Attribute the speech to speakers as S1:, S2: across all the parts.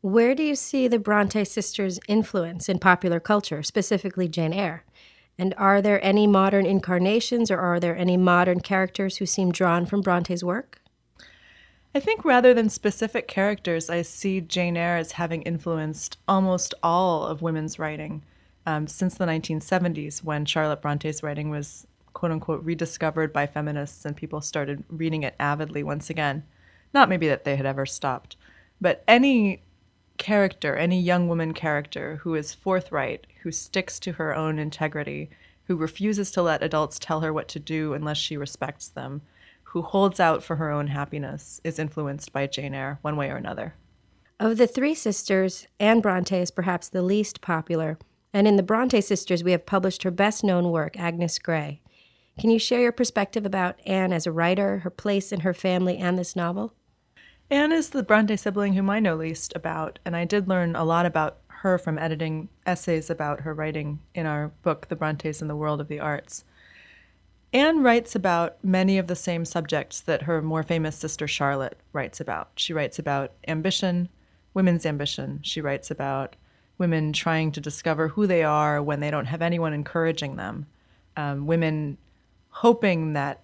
S1: Where do you see the Bronte sisters' influence in popular culture, specifically Jane Eyre? And are there any modern incarnations or are there any modern characters who seem drawn from Bronte's work?
S2: I think rather than specific characters, I see Jane Eyre as having influenced almost all of women's writing um, since the 1970s when Charlotte Bronte's writing was quote unquote rediscovered by feminists and people started reading it avidly once again. Not maybe that they had ever stopped, but any character, any young woman character who is forthright, who sticks to her own integrity, who refuses to let adults tell her what to do unless she respects them, who holds out for her own happiness, is influenced by Jane Eyre one way or another.
S1: Of the three sisters, Anne Bronte is perhaps the least popular, and in the Bronte sisters, we have published her best known work, Agnes Grey. Can you share your perspective about Anne as a writer, her place in her family, and this novel?
S2: Anne is the Bronte sibling whom I know least about, and I did learn a lot about her from editing essays about her writing in our book, The Brontes in the World of the Arts. Anne writes about many of the same subjects that her more famous sister Charlotte writes about. She writes about ambition, women's ambition. She writes about women trying to discover who they are when they don't have anyone encouraging them. Um, women hoping that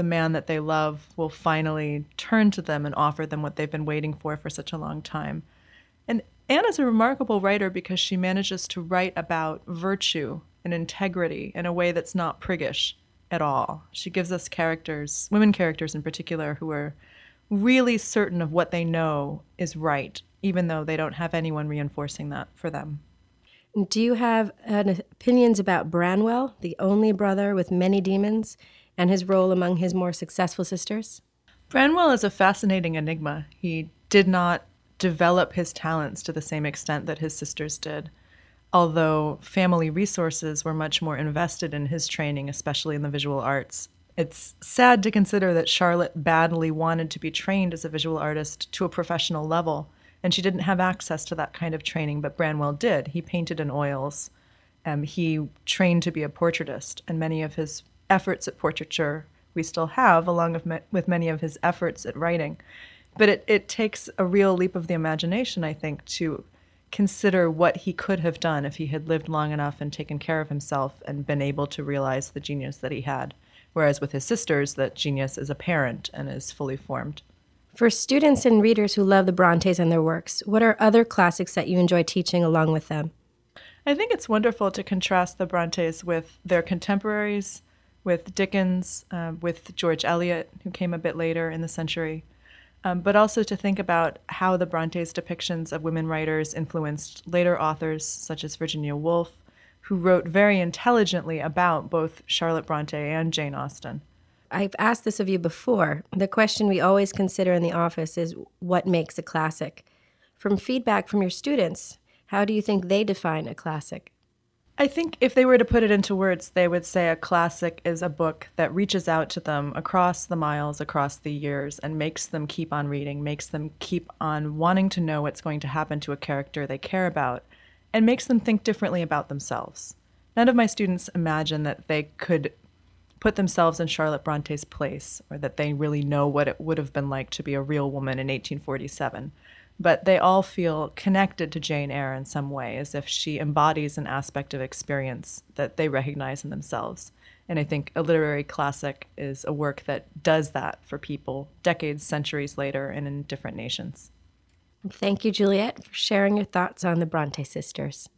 S2: the man that they love will finally turn to them and offer them what they've been waiting for for such a long time. And Anna's a remarkable writer because she manages to write about virtue and integrity in a way that's not priggish at all. She gives us characters, women characters in particular, who are really certain of what they know is right, even though they don't have anyone reinforcing that for them.
S1: Do you have opinions about Branwell, the only brother with many demons? And his role among his more successful sisters?
S2: Branwell is a fascinating enigma. He did not develop his talents to the same extent that his sisters did, although family resources were much more invested in his training, especially in the visual arts. It's sad to consider that Charlotte badly wanted to be trained as a visual artist to a professional level, and she didn't have access to that kind of training, but Branwell did. He painted in oils. Um, he trained to be a portraitist, and many of his efforts at portraiture we still have, along with many of his efforts at writing. But it, it takes a real leap of the imagination, I think, to consider what he could have done if he had lived long enough and taken care of himself and been able to realize the genius that he had. Whereas with his sisters, that genius is apparent and is fully formed.
S1: For students and readers who love the Brontes and their works, what are other classics that you enjoy teaching along with them?
S2: I think it's wonderful to contrast the Brontes with their contemporaries with Dickens, uh, with George Eliot, who came a bit later in the century, um, but also to think about how the Brontes' depictions of women writers influenced later authors such as Virginia Woolf, who wrote very intelligently about both Charlotte Bronte and Jane Austen.
S1: I've asked this of you before. The question we always consider in the office is what makes a classic? From feedback from your students, how do you think they define a classic?
S2: I think if they were to put it into words, they would say a classic is a book that reaches out to them across the miles, across the years, and makes them keep on reading, makes them keep on wanting to know what's going to happen to a character they care about, and makes them think differently about themselves. None of my students imagine that they could put themselves in Charlotte Bronte's place or that they really know what it would have been like to be a real woman in 1847 but they all feel connected to Jane Eyre in some way, as if she embodies an aspect of experience that they recognize in themselves. And I think a literary classic is a work that does that for people decades, centuries later, and in different nations.
S1: Thank you, Juliette, for sharing your thoughts on the Bronte sisters.